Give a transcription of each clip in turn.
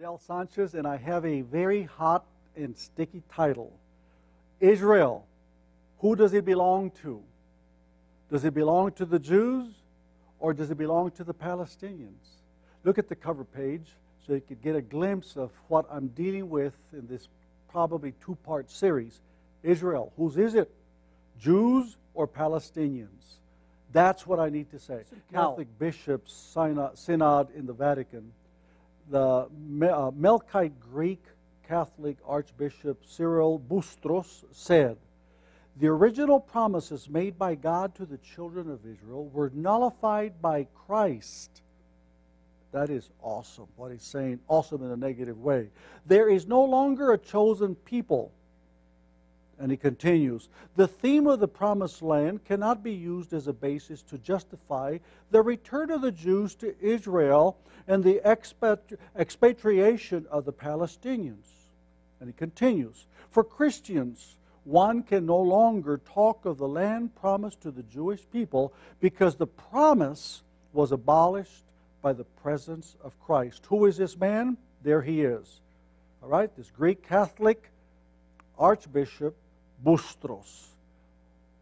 Dell Sanchez, and I have a very hot and sticky title Israel. Who does it belong to? Does it belong to the Jews or does it belong to the Palestinians? Look at the cover page so you could get a glimpse of what I'm dealing with in this probably two part series. Israel, whose is it? Jews or Palestinians? That's what I need to say. Catholic bishops synod in the Vatican the uh, Melkite Greek Catholic Archbishop Cyril Boustros said, The original promises made by God to the children of Israel were nullified by Christ. That is awesome, what he's saying, awesome in a negative way. There is no longer a chosen people and he continues The theme of the promised land cannot be used as a basis to justify the return of the Jews to Israel and the expatriation of the Palestinians. And he continues For Christians, one can no longer talk of the land promised to the Jewish people because the promise was abolished by the presence of Christ. Who is this man? There he is. All right, this Greek Catholic Archbishop Boustros.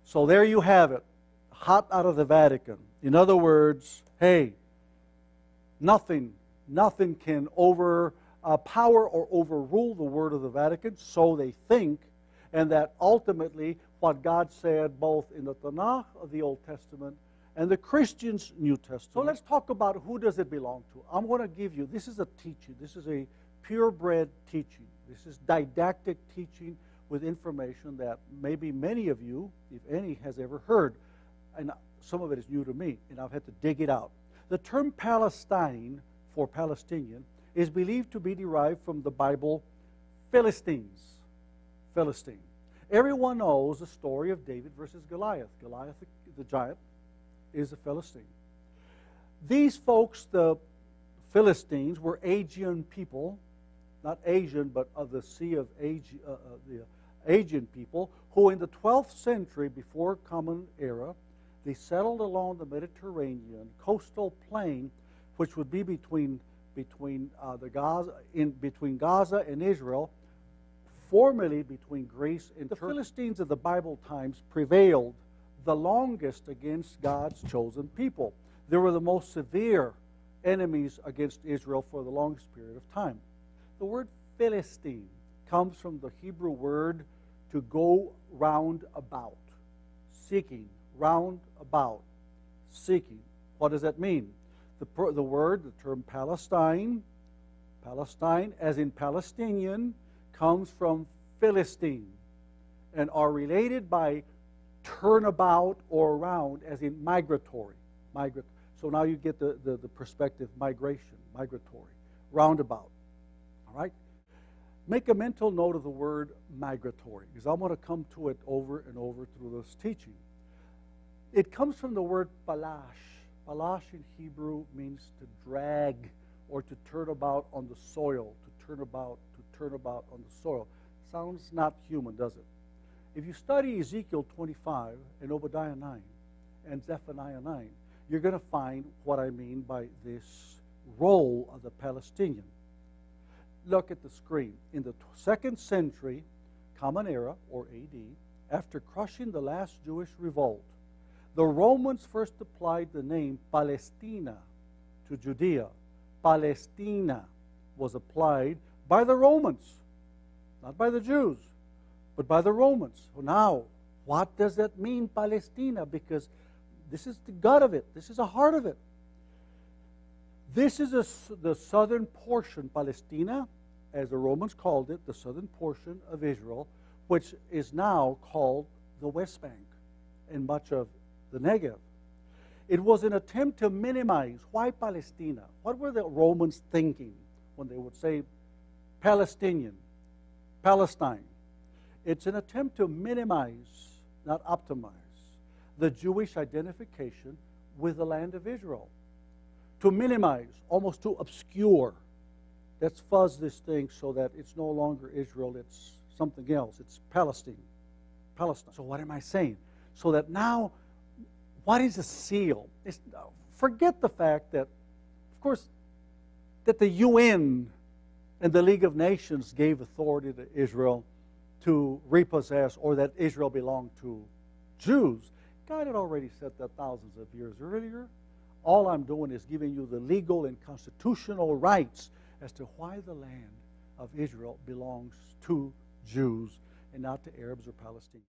So there you have it, hot out of the Vatican. In other words, hey, nothing, nothing can overpower uh, or overrule the word of the Vatican, so they think, and that ultimately what God said both in the Tanakh of the Old Testament and the Christians' New Testament. So let's talk about who does it belong to. I'm going to give you, this is a teaching. This is a purebred teaching. This is didactic teaching with information that maybe many of you, if any, has ever heard. And some of it is new to me, and I've had to dig it out. The term Palestine for Palestinian is believed to be derived from the Bible Philistines. Philistine. Everyone knows the story of David versus Goliath. Goliath, the, giant, is a Philistine. These folks, the Philistines, were Aegean people, not Asian, but of the Sea of Asia, uh, uh, Aegean people, who in the 12th century before Common Era, they settled along the Mediterranean coastal plain, which would be between between uh, the Gaza in between Gaza and Israel, formerly between Greece and the Turkey. Philistines of the Bible times prevailed the longest against God's chosen people. They were the most severe enemies against Israel for the longest period of time. The word Philistine comes from the Hebrew word to go round about, seeking, round about, seeking. What does that mean? The, the word, the term Palestine, Palestine, as in Palestinian, comes from Philistine and are related by turnabout or around, as in migratory. Migra- so now you get the, the, the perspective migration, migratory, roundabout. All right? Make a mental note of the word migratory because I want to come to it over and over through this teaching. It comes from the word balash. Balash in Hebrew means to drag or to turn about on the soil, to turn about, to turn about on the soil. Sounds not human, does it? If you study Ezekiel 25 and Obadiah 9 and Zephaniah 9, you're going to find what I mean by this role of the Palestinian look at the screen. In the second century, Common Era, or AD, after crushing the last Jewish revolt, the Romans first applied the name Palestina to Judea. Palestina was applied by the Romans, not by the Jews, but by the Romans. So now, what does that mean, Palestina? Because this is the gut of it, this is the heart of it. This is a, the southern portion, Palestina, as the Romans called it, the southern portion of Israel, which is now called the West Bank and much of the Negev. It was an attempt to minimize why Palestina? What were the Romans thinking when they would say Palestinian, Palestine? It's an attempt to minimize, not optimize, the Jewish identification with the land of Israel. To minimize, almost to obscure. Let's fuzz this thing so that it's no longer Israel, it's something else. It's Palestine. Palestine. So, what am I saying? So that now, what is a seal? It's, uh, forget the fact that, of course, that the UN and the League of Nations gave authority to Israel to repossess or that Israel belonged to Jews. God had already said that thousands of years earlier. All I'm doing is giving you the legal and constitutional rights as to why the land of Israel belongs to Jews and not to Arabs or Palestinians.